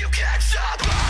You can't stop.